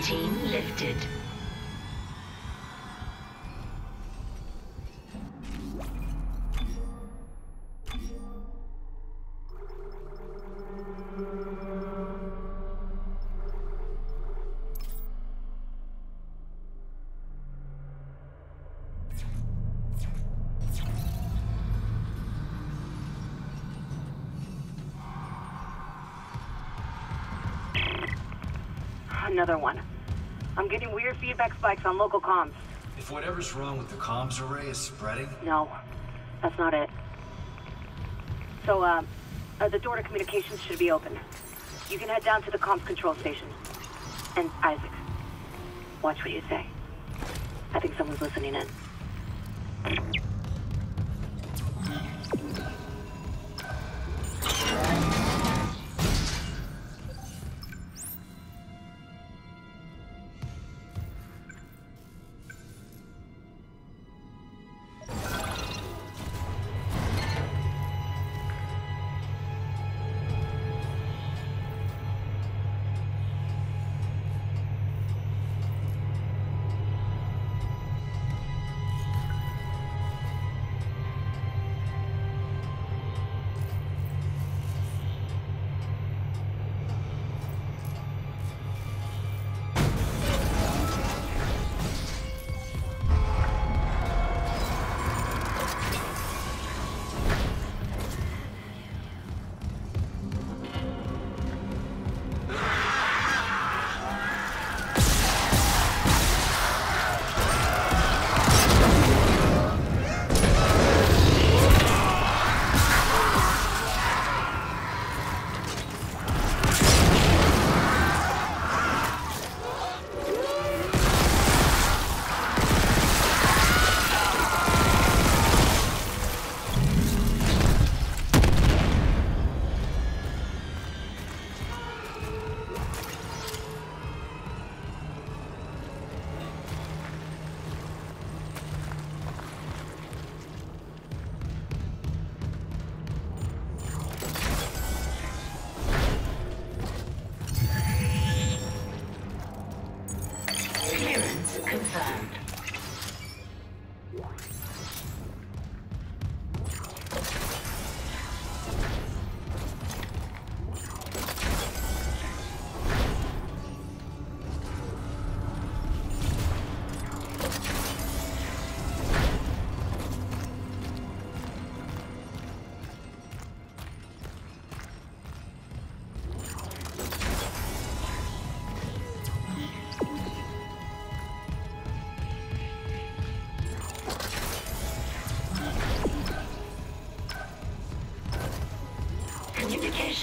Quarantine lifted. Another one. I'm getting weird feedback spikes on local comms. If whatever's wrong with the comms array is spreading, No, that's not it. So, um, uh, the door to communications should be open. You can head down to the comms control station. And Isaac, watch what you say. I think someone's listening in.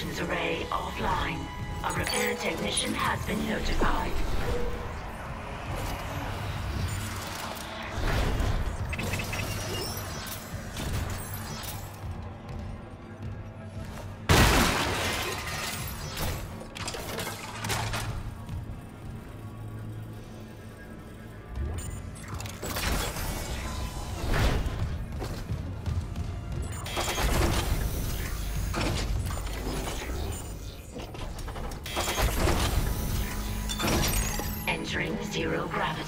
Communications array offline. A repair technician has been notified.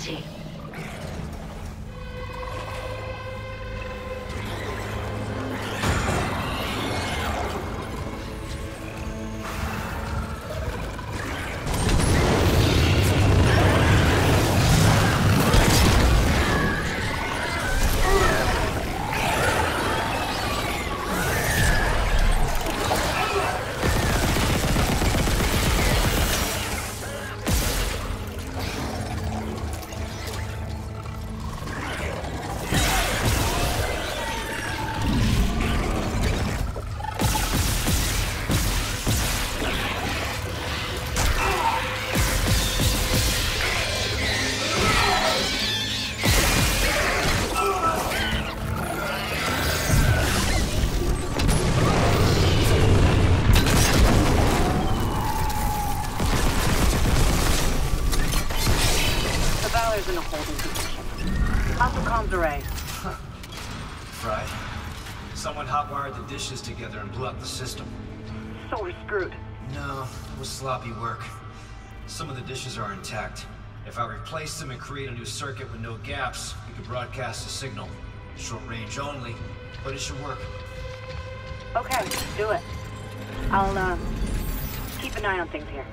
Zero array? right. Someone hotwired the dishes together and blew up the system. So we're screwed. No, it was sloppy work. Some of the dishes are intact. If I replace them and create a new circuit with no gaps, we could broadcast a signal. Short range only, but it should work. Okay, do it. I'll, uh, keep an eye on things here.